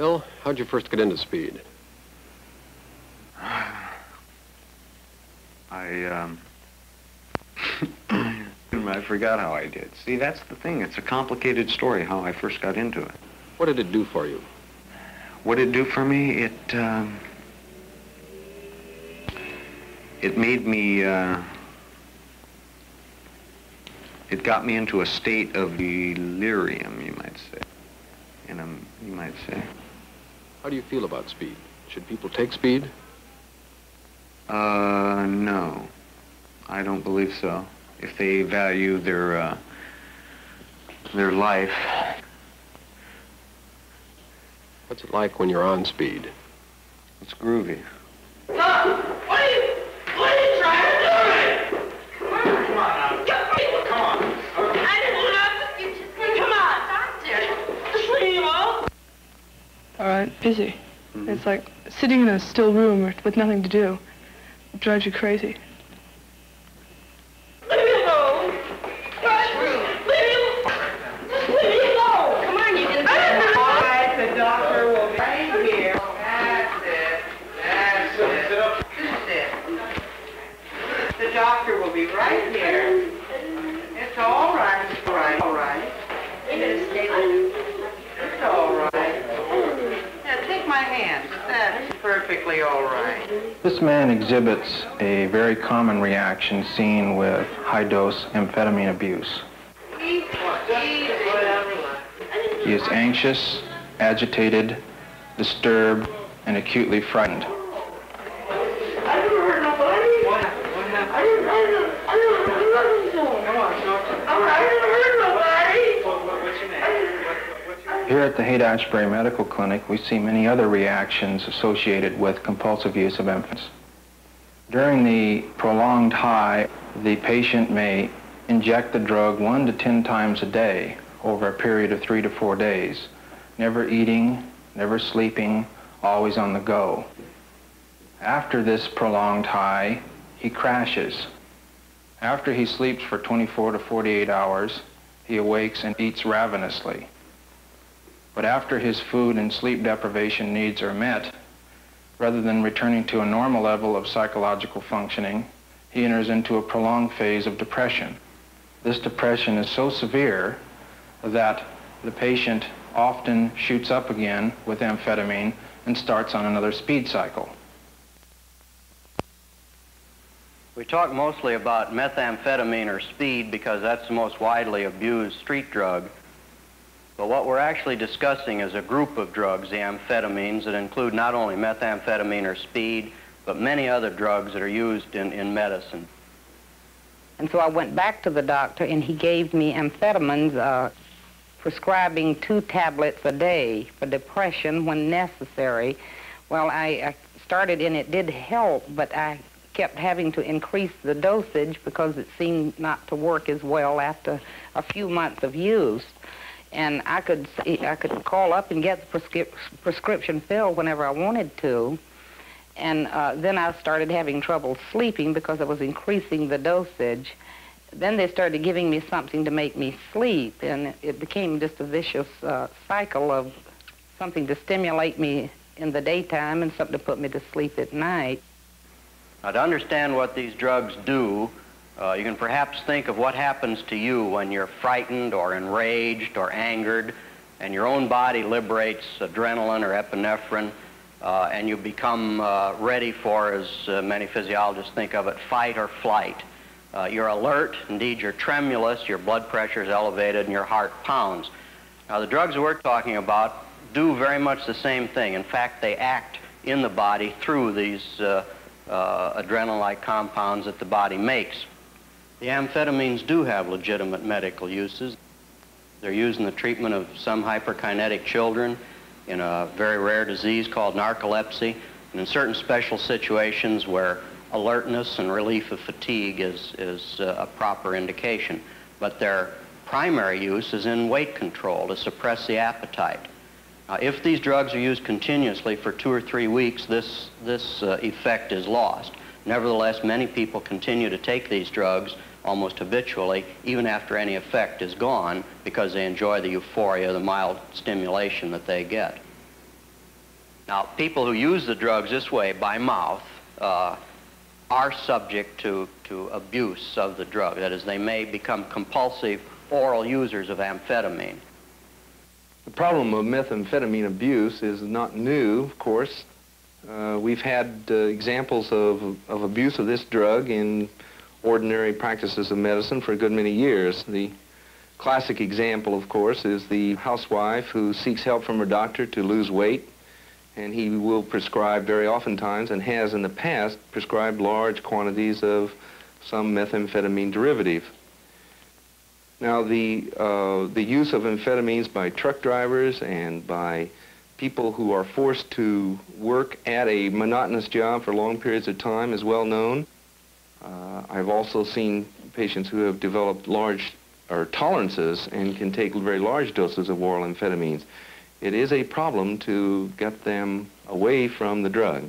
Phil, how'd you first get into speed? I, um... I forgot how I did. See, that's the thing. It's a complicated story, how I first got into it. What did it do for you? What did it do for me? It, um... It made me, uh... It got me into a state of delirium, you might say. In a, you might say. How do you feel about speed? Should people take speed? Uh, no. I don't believe so. If they value their, uh, their life. What's it like when you're on speed? It's groovy. Look, what are you, All right, busy. Mm-hmm. It's like sitting in a still room with nothing to do. It drives you crazy. Exhibits a very common reaction seen with high-dose amphetamine abuse. He is anxious, agitated, disturbed, and acutely frightened. Here at the Haight-Ashbury Medical Clinic, we see many other reactions associated with compulsive use of amphetamines. During the prolonged high, the patient may inject the drug one to ten times a day over a period of three to four days, never eating, never sleeping, always on the go. After this prolonged high, he crashes. After he sleeps for 24 to 48 hours, he awakes and eats ravenously. But after his food and sleep deprivation needs are met, rather than returning to a normal level of psychological functioning, he enters into a prolonged phase of depression. This depression is so severe that the patient often shoots up again with amphetamine and starts on another speed cycle. We talk mostly about methamphetamine or speed because that's the most widely abused street drug. But what we're actually discussing is a group of drugs, the amphetamines, that include not only methamphetamine or speed, but many other drugs that are used in, in medicine. And so I went back to the doctor, and he gave me amphetamines, uh, prescribing two tablets a day for depression when necessary. Well, I, I started, and it did help, but I kept having to increase the dosage because it seemed not to work as well after a few months of use. And I could I could call up and get the prescri- prescription filled whenever I wanted to. And uh, then I started having trouble sleeping because I was increasing the dosage. Then they started giving me something to make me sleep, and it became just a vicious uh, cycle of something to stimulate me in the daytime and something to put me to sleep at night. Now, to understand what these drugs do, uh, you can perhaps think of what happens to you when you're frightened or enraged or angered, and your own body liberates adrenaline or epinephrine, uh, and you become uh, ready for, as uh, many physiologists think of it, fight or flight. Uh, you're alert, indeed you're tremulous, your blood pressure is elevated, and your heart pounds. Now, the drugs we're talking about do very much the same thing. In fact, they act in the body through these uh, uh, adrenaline-like compounds that the body makes. The amphetamines do have legitimate medical uses. They're used in the treatment of some hyperkinetic children, in a very rare disease called narcolepsy, and in certain special situations where alertness and relief of fatigue is, is uh, a proper indication. But their primary use is in weight control to suppress the appetite. Uh, if these drugs are used continuously for two or three weeks, this, this uh, effect is lost. Nevertheless, many people continue to take these drugs almost habitually, even after any effect is gone, because they enjoy the euphoria, the mild stimulation that they get. Now, people who use the drugs this way by mouth uh, are subject to, to abuse of the drug. That is, they may become compulsive oral users of amphetamine. The problem of methamphetamine abuse is not new, of course. Uh, we've had uh, examples of, of abuse of this drug in ordinary practices of medicine for a good many years. The classic example, of course, is the housewife who seeks help from her doctor to lose weight, and he will prescribe very oftentimes, and has in the past, prescribed large quantities of some methamphetamine derivative. Now, the, uh, the use of amphetamines by truck drivers and by people who are forced to work at a monotonous job for long periods of time is well known. Uh, I've also seen patients who have developed large or tolerances and can take very large doses of oral amphetamines. It is a problem to get them away from the drug.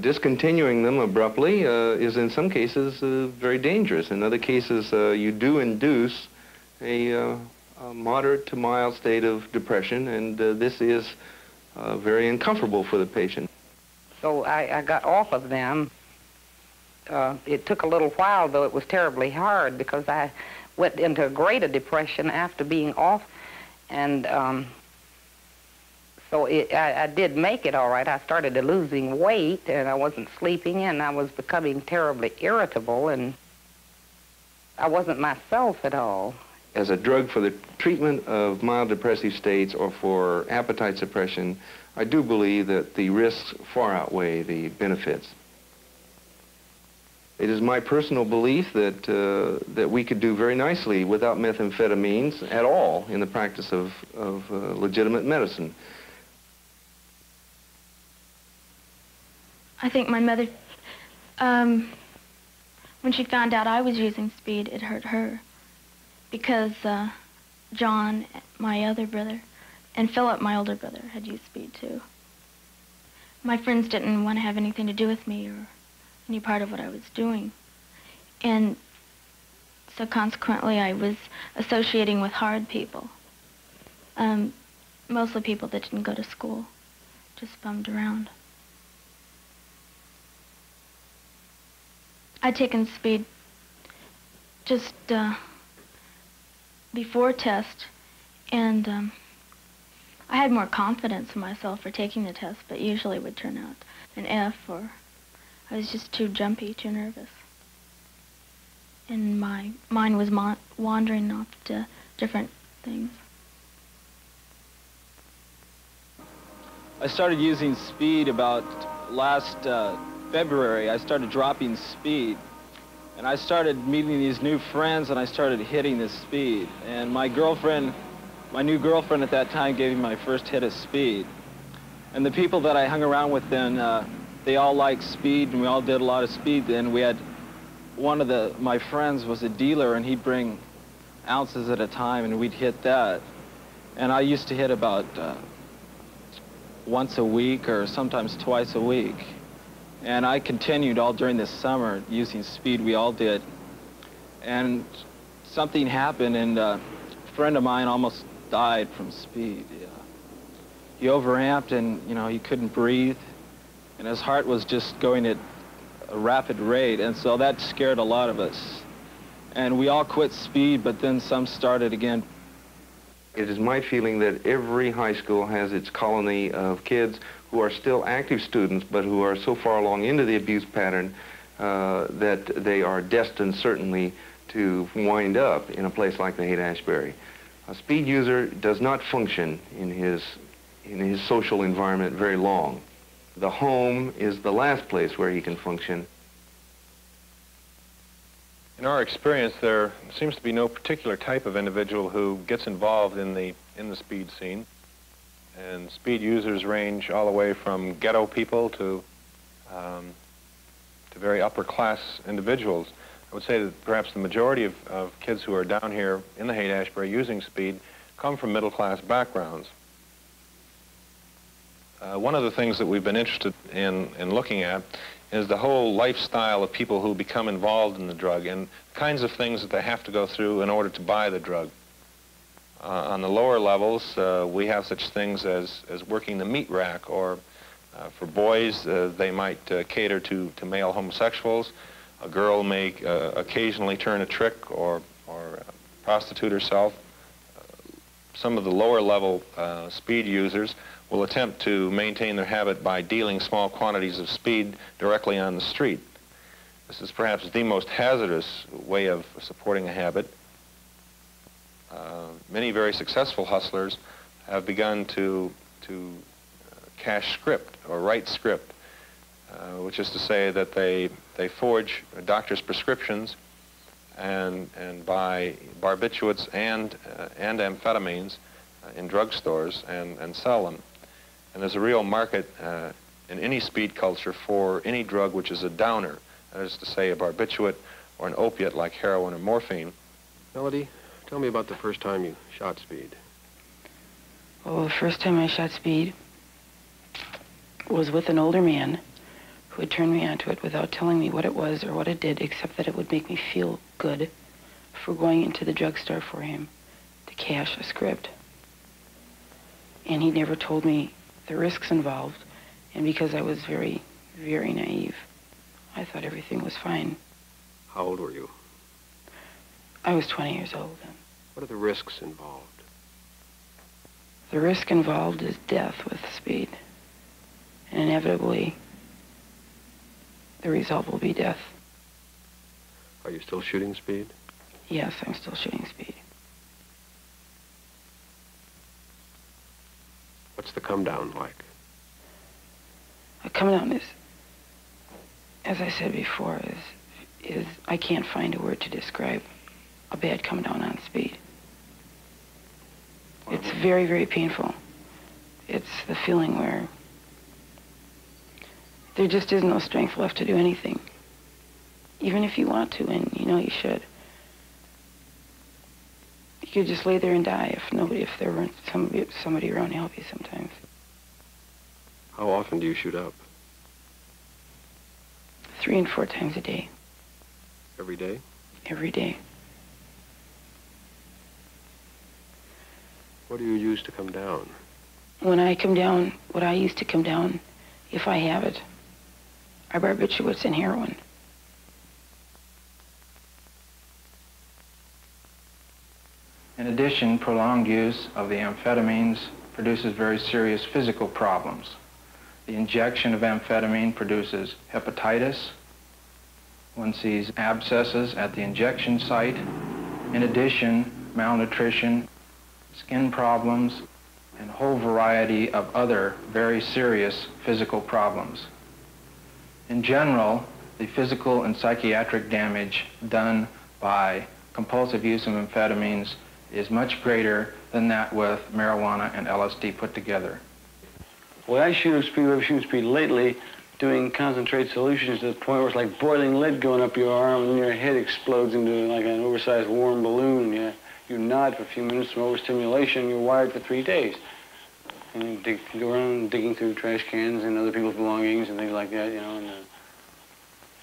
Discontinuing them abruptly uh, is in some cases uh, very dangerous. In other cases, uh, you do induce a, uh, a, moderate to mild state of depression, and uh, this is very uncomfortable for the patient. So I, I got off of them. Uh, it took a little while, though it was terribly hard because I went into a greater depression after being off, and um, so it, I, I did make it all right. I started losing weight, and I wasn't sleeping, and I was becoming terribly irritable, and I wasn't myself at all as a drug for the treatment of mild depressive states or for appetite suppression, I do believe that the risks far outweigh the benefits. It is my personal belief that, uh, that we could do very nicely without methamphetamines at all in the practice of, of uh, legitimate medicine. I think my mother, um, when she found out I was using speed, it hurt her because uh, John, my other brother, and Philip, my older brother, had used speed too. My friends didn't want to have anything to do with me or any part of what I was doing. And so consequently, I was associating with hard people. Um, mostly people that didn't go to school, just bummed around. I'd taken speed just uh, before test, and um, I had more confidence in myself for taking the test, but usually would turn out an F or I was just too jumpy, too nervous. And my mind was wandering off to different things. I started using speed about last uh, February. I started dropping speed. And I started meeting these new friends and I started hitting this speed. And my girlfriend, my new girlfriend at that time gave me my first hit of speed. And the people that I hung around with then, uh, they all liked speed and we all did a lot of speed then. We had, one of the, my friends was a dealer and he'd bring ounces at a time and we'd hit that. And I used to hit about uh, once a week or sometimes twice a week. And I continued all during this summer using speed. We all did. And something happened, and uh, a friend of mine almost died from speed. Yeah. He overamped, and you know he couldn't breathe, and his heart was just going at a rapid rate, and so that scared a lot of us. And we all quit speed, but then some started again. It is my feeling that every high school has its colony of kids who are still active students, but who are so far along into the abuse pattern uh, that they are destined certainly to wind up in a place like the Haight-Ashbury. A speed user does not function in his, in his social environment very long. The home is the last place where he can function. In our experience, there seems to be no particular type of individual who gets involved in the, in the speed scene. And speed users range all the way from ghetto people to, um, to very upper class individuals. I would say that perhaps the majority of, of kids who are down here in the Haight-Ashbury using speed come from middle class backgrounds. Uh, one of the things that we've been interested in, in looking at is the whole lifestyle of people who become involved in the drug and kinds of things that they have to go through in order to buy the drug. Uh, on the lower levels, uh, we have such things as, as working the meat rack or Uh, for boys, uh, they might uh, cater to, to male homosexuals. A girl may occasionally turn a trick or, or prostitute herself. Some of the lower level uh, speed users will attempt to maintain their habit by dealing small quantities of speed directly on the street. This is perhaps the most hazardous way of supporting a habit. Uh, many very successful hustlers have begun to, to uh, cash script or write script, uh, which is to say that they, they forge doctor's prescriptions and, and buy barbiturates and, uh, and amphetamines uh, in drugstores and, and sell them. And there's a real market uh, in any speed culture for any drug which is a downer, that is to say a barbiturate or an opiate like heroin or morphine. Melody, tell me about the first time you shot speed. Well, the first time I shot speed was with an older man who had turned me onto it without telling me what it was or what it did, except that it would make me feel good for going into the drugstore for him to cash a script. And he never told me the risks involved, and because I was very, very naive, I thought everything was fine. How old were you? I was 20 years old then. What are the risks involved? The risk involved is death with speed. And inevitably, the result will be death. Are you still shooting speed? Yes, I'm still shooting speed. What's the come down like? A come down is, as I said before, is is I can't find a word to describe a bad come down on speed. It's very, very painful. It's the feeling where there just is no strength left to do anything. Even if you want to, and you know you should. You could just lay there and die if nobody, if there weren't somebody, somebody around to help you sometimes. How often do you shoot up? Three and four times a day, Every day? every day. What do you use to come down? When I come down, what I used to come down, if I have it, are barbiturates and heroin. In addition, prolonged use of the amphetamines produces very serious physical problems. The injection of amphetamine produces hepatitis. One sees abscesses at the injection site. In addition, malnutrition, skin problems, and a whole variety of other very serious physical problems. In general, the physical and psychiatric damage done by compulsive use of amphetamines is much greater than that with marijuana and LSD put together. Well, I shoot speed, I've shooting speed lately, doing concentrate solutions to the point where it's like boiling lead going up your arm and your head explodes into like an oversized warm balloon. Yeah, you nod for a few minutes from overstimulation, you're wired for three days. And dig, go around digging through trash cans and other people's belongings and things like that, you know. And uh,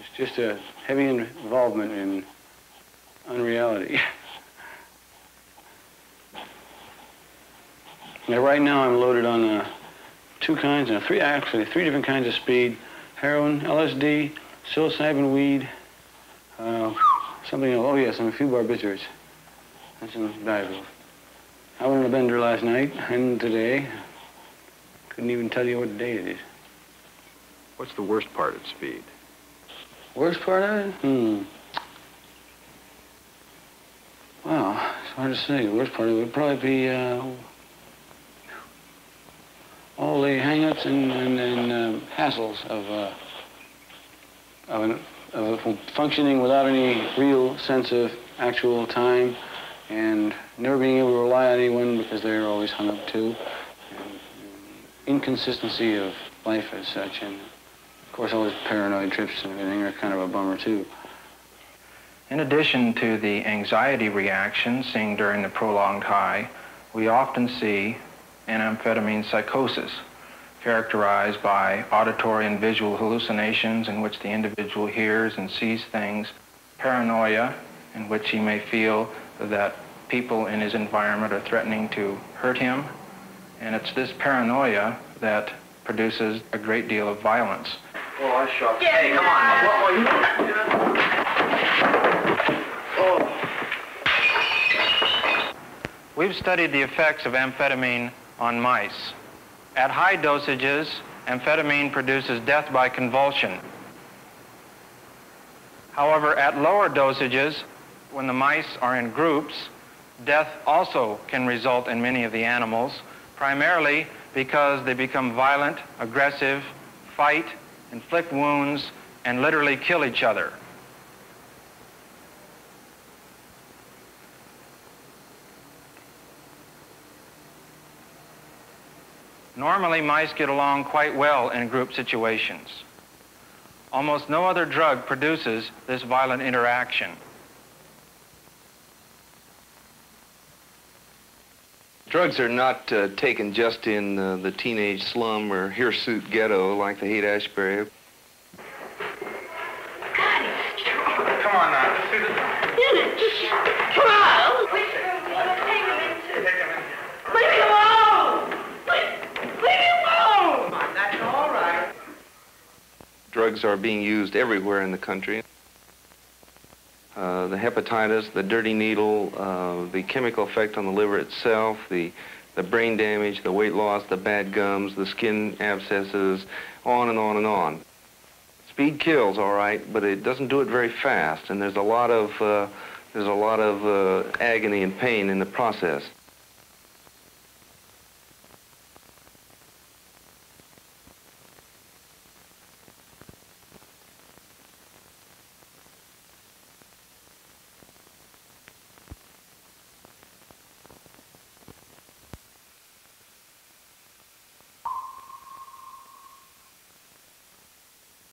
it's just a heavy involvement in unreality. now, right now I'm loaded on uh, two kinds, no, three actually, three different kinds of speed: heroin, LSD, psilocybin weed, uh, something else. Oh yes, and a few barbiturates. That's invaluable. I went on a bender last night and today. Couldn't even tell you what day it is. What's the worst part of speed? Worst part of it? Hmm. Wow, it's hard to say. The worst part of it would probably be uh, all the hang-ups and, and, and uh, hassles of, uh, of, an, of functioning without any real sense of actual time and never being able to rely on anyone because they're always hung up too. Inconsistency of life as such. And of course, all those paranoid trips and everything are kind of a bummer too. In addition to the anxiety reaction seen during the prolonged high, we often see an amphetamine psychosis, characterized by auditory and visual hallucinations in which the individual hears and sees things, paranoia, in which he may feel that people in his environment are threatening to hurt him. And it's this paranoia that produces a great deal of violence. Oh, I shot. Hey, come on. What were oh. We've studied the effects of amphetamine on mice. At high dosages, amphetamine produces death by convulsion. However, at lower dosages, when the mice are in groups, death also can result in many of the animals, primarily because they become violent, aggressive, fight, inflict wounds, and literally kill each other. Normally, mice get along quite well in group situations. Almost no other drug produces this violent interaction. Drugs are not uh, taken just in uh, the teenage slum or hirsute ghetto like the Haight-Ashbury. Come on now. Let's do this. Come on. Leave me alone. Leave, leave me alone. That's all right. Drugs are being used everywhere in the country. Uh, the hepatitis, the dirty needle, uh, the chemical effect on the liver itself, the, the brain damage, the weight loss, the bad gums, the skin abscesses, on and on and on. Speed kills, all right, but it doesn't do it very fast, and there's a lot of, uh, there's a lot of uh, agony and pain in the process.